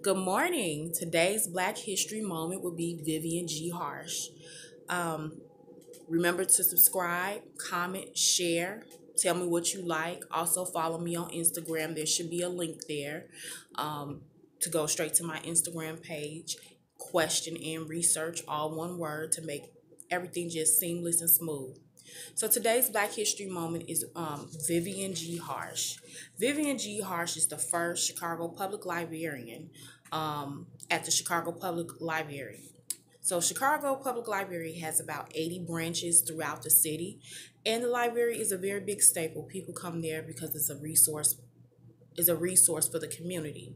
Good morning. Today's Black History moment will be Vivian G. Harsh. Um, remember to subscribe, comment, share. Tell me what you like. Also, follow me on Instagram. There should be a link there um, to go straight to my Instagram page. Question and research, all one word, to make everything just seamless and smooth. So today's Black History moment is um, Vivian G. Harsh. Vivian G. Harsh is the first Chicago public librarian um, at the Chicago Public Library. So Chicago Public Library has about 80 branches throughout the city, and the library is a very big staple. People come there because it's a resource is a resource for the community.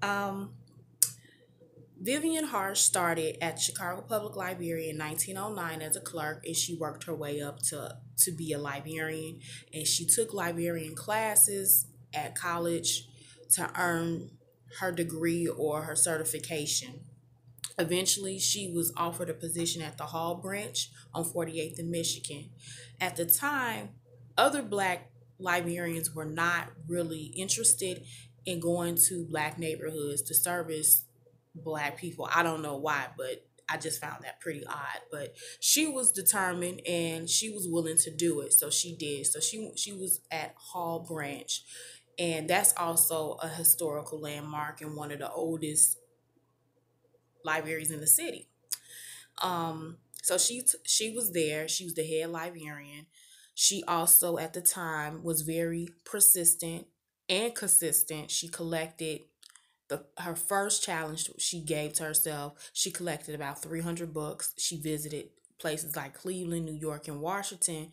Um, Vivian Harsh started at Chicago Public Library in 1909 as a clerk and she worked her way up to, to be a librarian. And she took librarian classes at college to earn her degree or her certification. Eventually, she was offered a position at the Hall branch on 48th in Michigan. At the time, other black librarians were not really interested in going to black neighborhoods to service black people. I don't know why, but I just found that pretty odd. But she was determined and she was willing to do it, so she did. So she she was at Hall Branch, and that's also a historical landmark and one of the oldest libraries in the city. Um, so she she was there. She was the head librarian. She also at the time was very persistent and consistent. She collected the her first challenge she gave to herself, she collected about 300 books. She visited places like Cleveland, New York, and Washington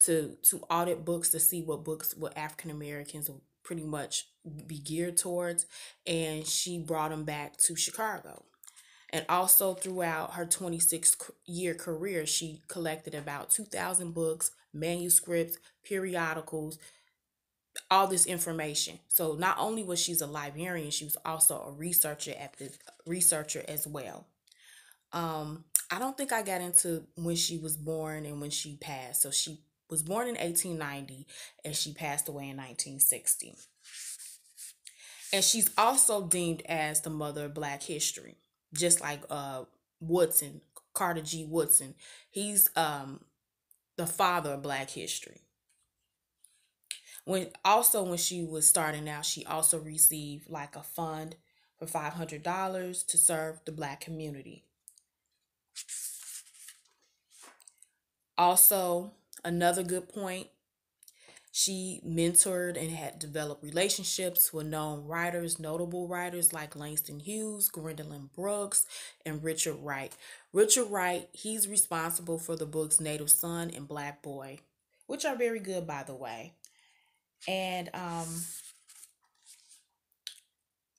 to to audit books to see what books what African Americans pretty much be geared towards and she brought them back to Chicago. And also throughout her 26 year career, she collected about 2,000 books, manuscripts, periodicals, all this information. So not only was she a librarian, she was also a researcher at the researcher as well. Um, I don't think I got into when she was born and when she passed. So she was born in 1890 and she passed away in 1960. And she's also deemed as the mother of black history, just like uh Woodson, Carter G. Woodson. He's um the father of black history when also when she was starting out she also received like a fund for $500 to serve the black community also another good point she mentored and had developed relationships with known writers, notable writers like Langston Hughes, Gwendolyn Brooks, and Richard Wright. Richard Wright, he's responsible for the books Native Son and Black Boy, which are very good, by the way. And um,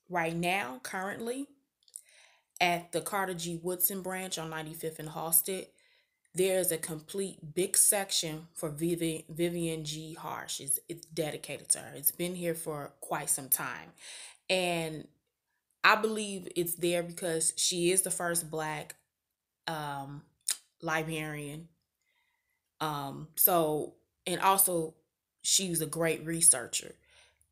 right now, currently, at the Carter G. Woodson branch on 95th and Halsted, there's a complete big section for Vivian, Vivian G. Harsh. It's, it's dedicated to her. It's been here for quite some time. And I believe it's there because she is the first black um, librarian. Um, so, and also she was a great researcher.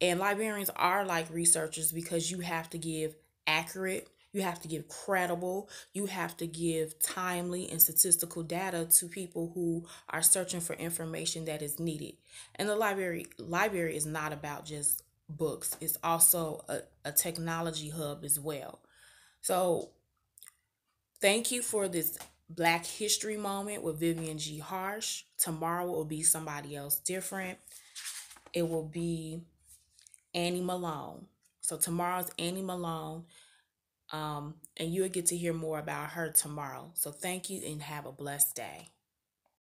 And librarians are like researchers because you have to give accurate, you have to give credible, you have to give timely and statistical data to people who are searching for information that is needed. And the library library is not about just books. It's also a, a technology hub as well. So thank you for this Black History Moment with Vivian G. Harsh. Tomorrow will be somebody else different it will be Annie Malone. So tomorrow's Annie Malone. Um, and you'll get to hear more about her tomorrow. So thank you and have a blessed day.